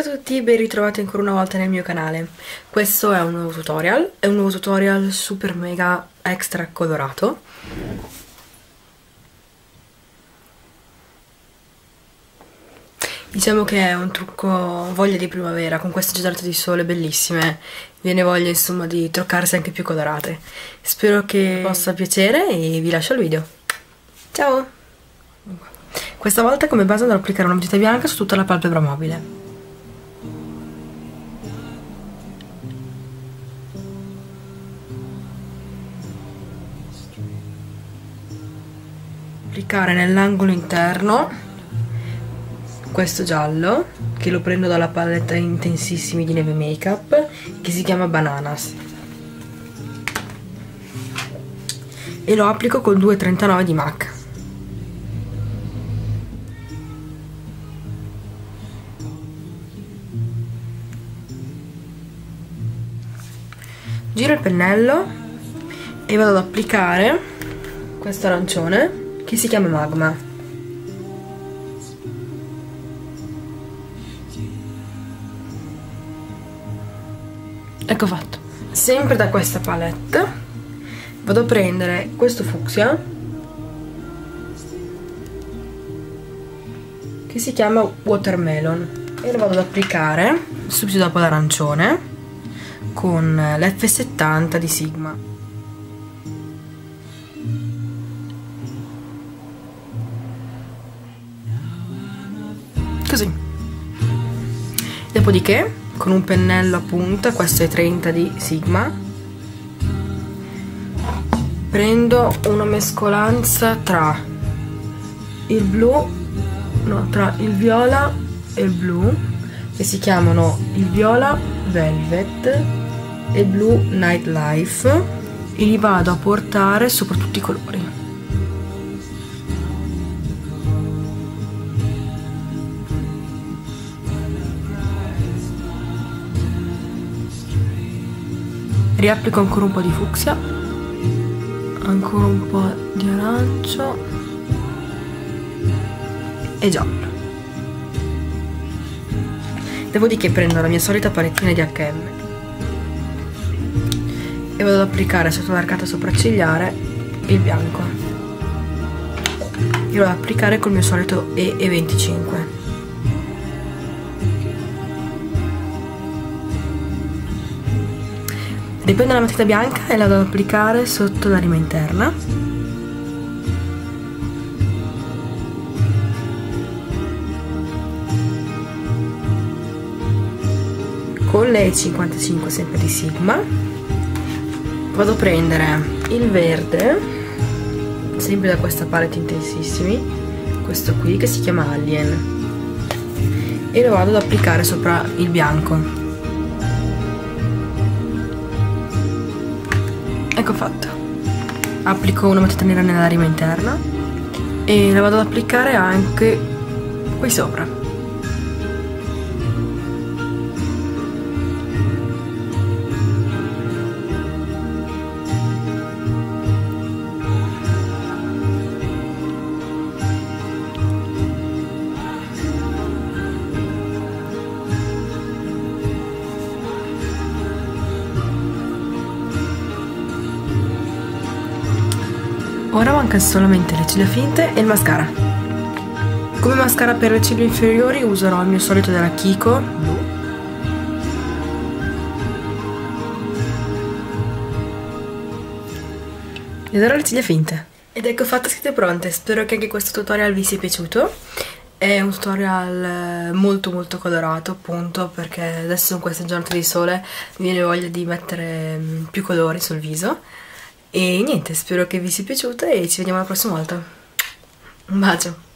Ciao a tutti, ben ritrovati ancora una volta nel mio canale. Questo è un nuovo tutorial, è un nuovo tutorial super mega extra colorato. Diciamo che è un trucco voglia di primavera, con queste giornate di sole bellissime, viene voglia insomma di truccarsi anche più colorate. Spero che possa piacere e vi lascio il video. Ciao! Questa volta come base andrò ad applicare una matita bianca su tutta la palpebra mobile. Applicare nell'angolo interno questo giallo che lo prendo dalla palette intensissimi di neve makeup che si chiama bananas. E lo applico col 239 di MAC. Giro il pennello e vado ad applicare questo arancione che si chiama Magma. Ecco fatto. Sempre da questa palette vado a prendere questo fucsia che si chiama Watermelon e lo vado ad applicare subito dopo l'arancione con l'F70 di Sigma. Così. Dopodiché con un pennello a punta questo è 30 di Sigma prendo una mescolanza tra il blu no, tra il viola e il blu che si chiamano il viola velvet e il blu nightlife e li vado a portare sopra tutti i colori riapplico ancora un po' di fucsia. Ancora un po' di arancio. E giallo. Dopodiché prendo la mia solita palettina di H&M e vado ad applicare sotto l'arcata sopraccigliare il bianco. Io vado ad applicare col mio solito E25 riprendo la matita bianca e la vado ad applicare sotto la rima interna. Con le 55 sempre di Sigma vado a prendere il verde sempre da questa palette intensissimi questo qui che si chiama Alien e lo vado ad applicare sopra il bianco ecco fatto. Applico una matita nera nella rima interna e la vado ad applicare anche qui sopra Ora mancano solamente le ciglia finte e il mascara. Come mascara per le ciglia inferiori userò il mio solito della Kiko blu. Ed ora le ciglia finte. Ed ecco fatte siete pronte, spero che anche questo tutorial vi sia piaciuto. È un tutorial eh, molto molto colorato appunto perché adesso in queste giornate di sole mi viene voglia di mettere mm, più colori sul viso e niente, spero che vi sia piaciuta e ci vediamo la prossima volta. Un bacio!